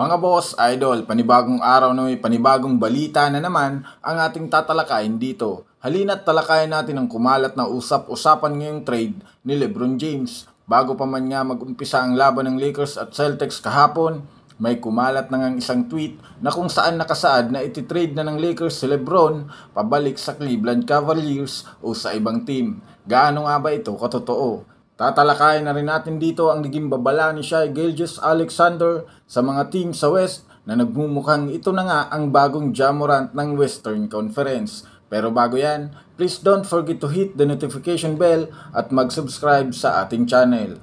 Mga boss, idol, panibagong araw na may panibagong balita na naman ang ating tatalakayin dito. Halina't talakayin natin ang kumalat na usap-usapan ngayong trade ni Lebron James. Bago pa man nga mag-umpisa ang laban ng Lakers at Celtics kahapon, may kumalat na ngang isang tweet na kung saan nakasaad na ititrade na ng Lakers si Lebron pabalik sa Cleveland Cavaliers o sa ibang team. Gaano nga ba ito katotoo? Tatalakayin na rin natin dito ang naging babala ni Shai Gilgis Alexander sa mga team sa West na nagmumukhang ito na nga ang bagong Jamorant ng Western Conference. Pero bago yan, please don't forget to hit the notification bell at mag-subscribe sa ating channel.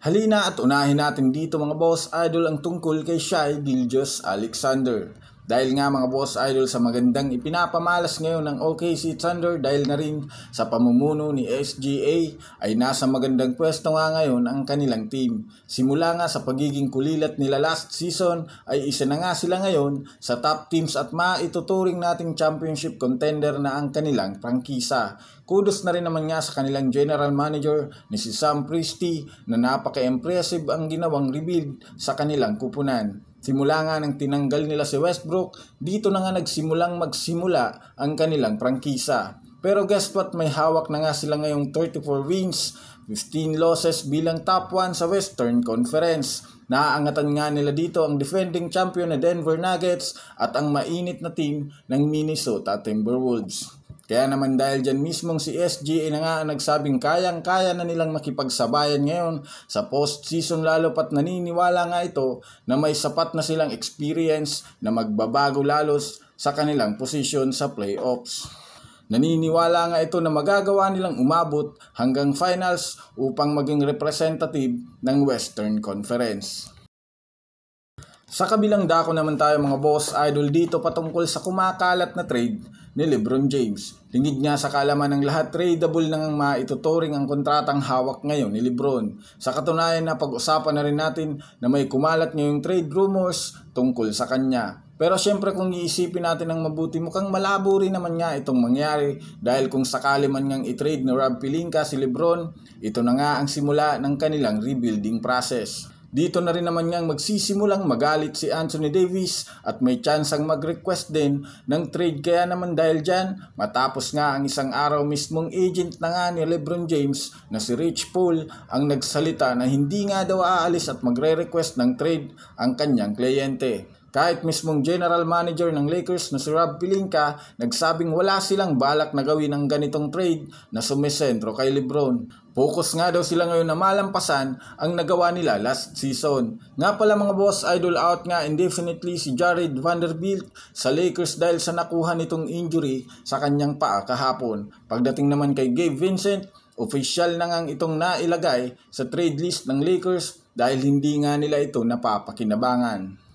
Halina at unahin natin dito mga boss idol ang tungkol kay Shai Gilgis Alexander. Dahil nga mga boss idol sa magandang ipinapamalas ngayon ng OKC Thunder dahil na rin sa pamumuno ni SGA ay nasa magandang pwesto nga ngayon ang kanilang team. Simula nga sa pagiging kulilat nila last season ay isa na nga sila ngayon sa top teams at maituturing nating championship contender na ang kanilang prangkisa. Kudos na rin naman nga sa kanilang general manager ni si Sam Presti na napaka-impressive ang ginawang rebuild sa kanilang kupunan. Simula nga nang tinanggal nila si Westbrook, dito na nga nagsimulang magsimula ang kanilang prangkisa. Pero guess what, may hawak na nga sila ngayong 34 wins, 15 losses bilang top 1 sa Western Conference. Naaangatan nga nila dito ang defending champion na Denver Nuggets at ang mainit na team ng Minnesota Timberwolves. Kaya naman dahil dyan mismong si SGA na nga nagsabing kayang-kaya na nilang makipagsabayan ngayon sa post-season lalo pat naniniwala nga ito na may sapat na silang experience na magbabago lalos sa kanilang posisyon sa playoffs. Naniniwala nga ito na magagawa nilang umabot hanggang finals upang maging representative ng Western Conference. Sa kabilang dako naman tayo mga boss idol dito patungkol sa kumakalat na trade ni Lebron James. Lingid niya sa kalaman ng lahat, tradable nang maituturing ang kontratang hawak ngayon ni Lebron. Sa katunayan na pag-usapan na rin natin na may kumalat ngayong trade rumors tungkol sa kanya. Pero syempre kung iisipin natin ng mabuti, mukhang malabo rin naman nga itong mangyari dahil kung sakali man ngang i-trade ni Rob Pelinka si Lebron, ito na nga ang simula ng kanilang rebuilding process. Dito na rin naman niyang magsisimulang magalit si Anthony Davis at may chance ang mag-request din ng trade kaya naman dahil dyan matapos nga ang isang araw mismong agent na nga ni Lebron James na si Rich Paul ang nagsalita na hindi nga daw aalis at magre-request ng trade ang kanyang kliyente. Kahit mismong general manager ng Lakers na si Rob Pelinka, nagsabing wala silang balak na gawin ang ganitong trade na sumisentro kay Lebron. Focus nga daw sila ngayon na malampasan ang nagawa nila last season. Nga pala mga boss, idol out nga indefinitely si Jared Vanderbilt sa Lakers dahil sa nakuha nitong injury sa kanyang paa kahapon. Pagdating naman kay Gabe Vincent, official na ngang itong nailagay sa trade list ng Lakers dahil hindi nga nila ito napapakinabangan.